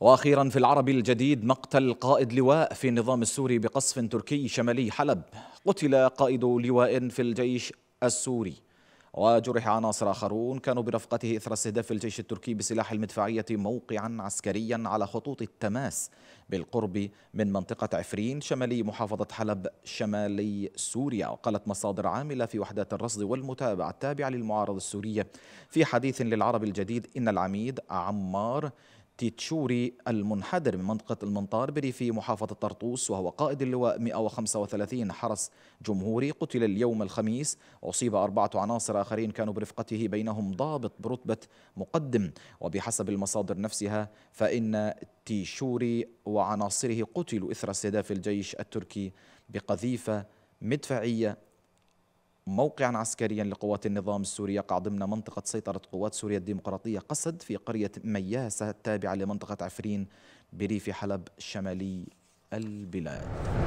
وأخيرا في العربي الجديد مقتل قائد لواء في النظام السوري بقصف تركي شمالي حلب. قتل قائد لواء في الجيش السوري. وجرح عناصر آخرون كانوا برفقته إثر استهداف الجيش التركي بسلاح المدفعية موقعا عسكريا على خطوط التماس بالقرب من منطقة عفرين شمالي محافظة حلب شمالي سوريا. وقالت مصادر عاملة في وحدات الرصد والمتابعة التابعة للمعارضة السورية. في حديث للعرب الجديد إن العميد عمار تيشوري المنحدر من منطقة المنطار بريف محافظة طرطوس وهو قائد اللواء 135 حرس جمهوري. قتل اليوم الخميس أصيب أربعة عناصر آخرين كانوا برفقته بينهم ضابط برتبة مقدم. وبحسب المصادر نفسها فإن تيشوري وعناصره قتلوا إثر استهداف الجيش التركي بقذيفة مدفعية موقعا عسكريا لقوات النظام السوري يقع ضمن منطقة سيطرة قوات سوريا الديمقراطية قسد في قرية مياسة التابعة لمنطقة عفرين بريف حلب شمالي البلاد.